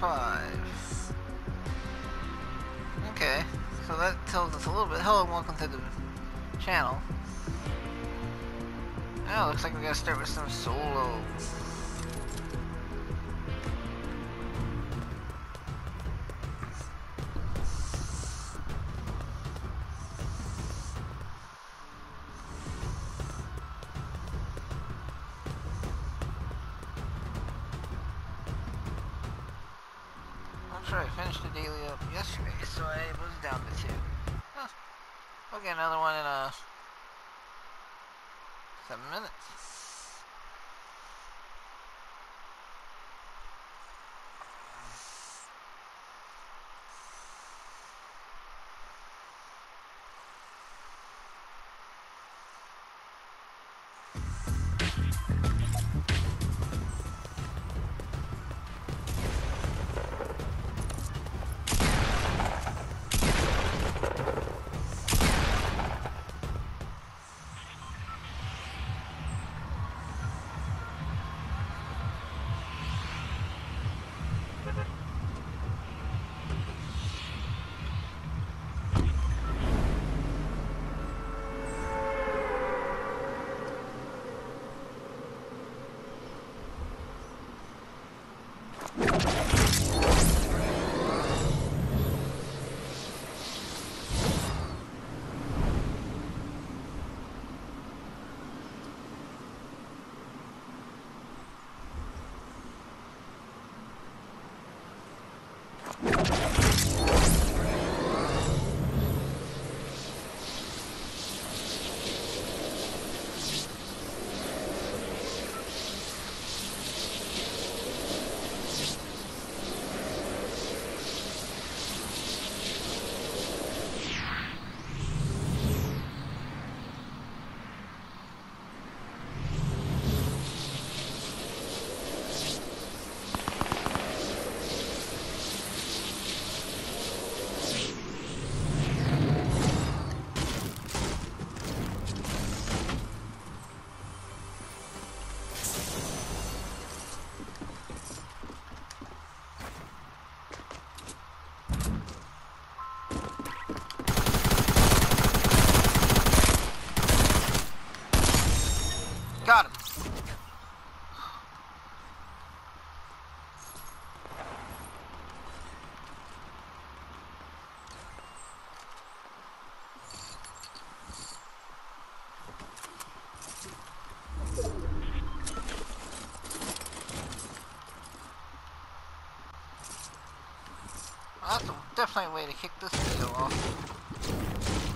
5. Okay, so that tells us a little bit. Hello and welcome to the channel. Oh, looks like we gotta start with some solo. Sure I finished the daily up yesterday, so I was down to two. Huh. I'll get another one in uh seven minutes. Well, that's a, definitely a way to kick this video off.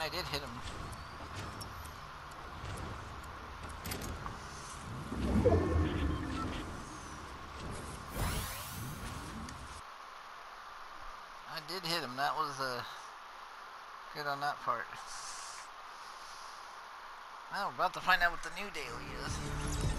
I did hit him. I did hit him. That was uh, good on that part. Now we're about to find out what the new daily is.